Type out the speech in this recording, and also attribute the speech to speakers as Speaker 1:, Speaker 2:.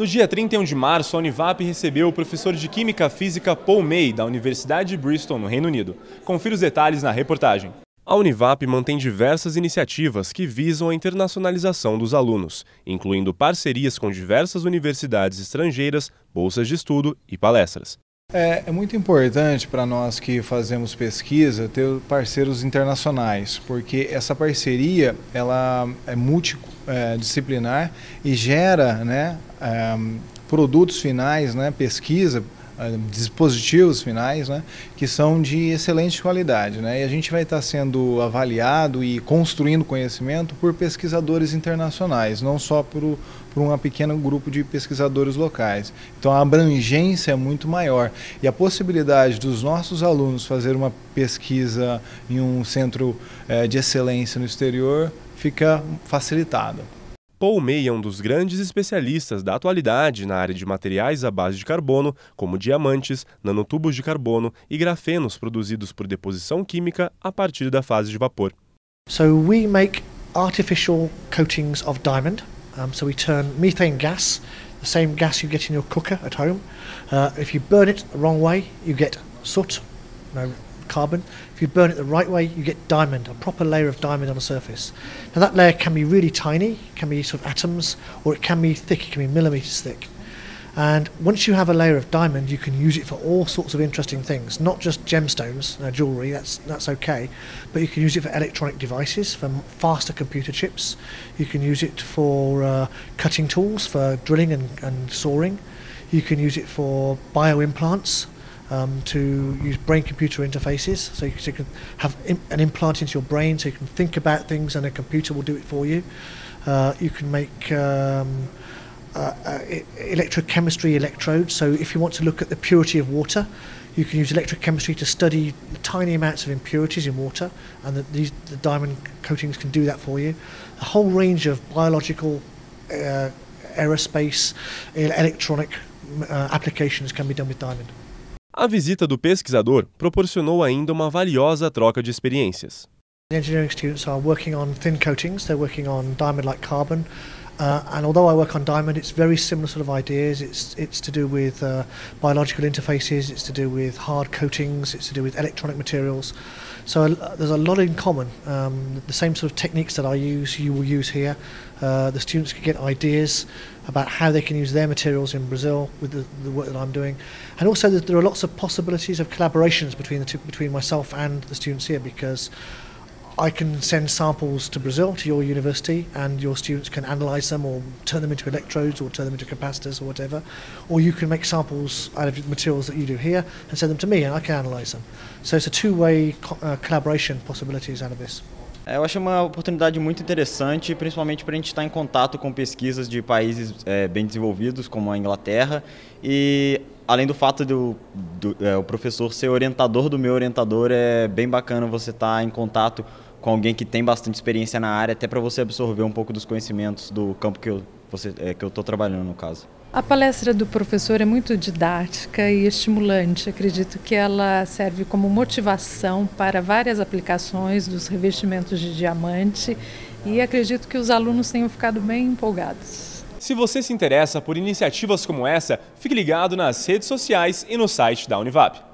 Speaker 1: No dia 31 de março, a Univap recebeu o professor de Química Física Paul May, da Universidade de Bristol, no Reino Unido. Confira os detalhes na reportagem. A Univap mantém diversas iniciativas que visam a internacionalização dos alunos, incluindo parcerias com diversas universidades estrangeiras, bolsas de estudo e palestras.
Speaker 2: É, é, muito importante para nós que fazemos pesquisa ter parceiros internacionais, porque essa parceria ela é multidisciplinar é, e gera né, é, produtos finais, né, pesquisa, dispositivos finais, né, que são de excelente qualidade. Né, e a gente vai estar sendo avaliado e construindo conhecimento por pesquisadores internacionais, não só por, por um pequeno grupo de pesquisadores locais. Então a abrangência é muito maior e a possibilidade dos nossos alunos fazer uma pesquisa em um centro é, de excelência no exterior fica facilitada.
Speaker 1: Paul May é um dos grandes especialistas da atualidade na área de materiais à base de carbono, como diamantes, nanotubos de carbono e grafenos produzidos por deposição química a partir da fase de vapor.
Speaker 3: So we make artificial coatings of diamond. Um, so we turn methane gas, the same gas you get in your cooker at home. Uh, if you burn it the wrong way, you get soot, no carbon. If you burn it the right way, you get diamond, a proper layer of diamond on the surface. Now that layer can be really tiny, can be sort of atoms, or it can be thick, it can be millimeters thick. And once you have a layer of diamond, you can use it for all sorts of interesting things, not just gemstones, uh, jewellery, that's, that's okay, but you can use it for electronic devices, for faster computer chips. You can use it for uh, cutting tools, for drilling and, and sawing. You can use it for bioimplants, um, to use brain-computer interfaces, so you, so you can have Im an implant into your brain, so you can think about things, and a computer will do it for you. Uh, you can make um, uh, uh, electrochemistry electrodes. So if you want to look at the purity of water, you can use electrochemistry to study tiny amounts of impurities in water, and the, these the diamond coatings can do that for you. A whole range of biological, uh, aerospace, electronic uh, applications can be done with diamond.
Speaker 1: A visita do pesquisador proporcionou ainda uma valiosa troca de experiências.
Speaker 3: The engineering students are working on thin coatings, they're working on diamond-like carbon, uh, and although I work on diamond, it's very similar sort of ideas. It's it's to do with uh, biological interfaces, it's to do with hard coatings, it's to do with electronic materials. So uh, there's a lot in common. Um, the same sort of techniques that I use, you will use here. Uh, the students can get ideas about how they can use their materials in Brazil with the, the work that I'm doing, and also there are lots of possibilities of collaborations between the two, between myself and the students here because. I can send samples to Brazil, to your university, and your students can analyse them or turn them into electrodes or turn them into capacitors or whatever. Or you can make samples out of materials that you do here and send them to me and I can analyse them. So it's a two-way co uh, collaboration possibilities out of this.
Speaker 4: É, eu acho uma oportunidade muito interessante, principalmente para a gente estar em contato com pesquisas de países é, bem desenvolvidos, como a Inglaterra, e além do fato do, do é, o professor ser orientador do meu orientador, é bem bacana você estar em contato com alguém que tem bastante experiência na área, até para você absorver um pouco dos conhecimentos do campo que eu você, é, que eu estou trabalhando no caso.
Speaker 5: A palestra do professor é muito didática e estimulante. Acredito que ela serve como motivação para várias aplicações dos revestimentos de diamante e acredito que os alunos tenham ficado bem empolgados.
Speaker 1: Se você se interessa por iniciativas como essa, fique ligado nas redes sociais e no site da Univap.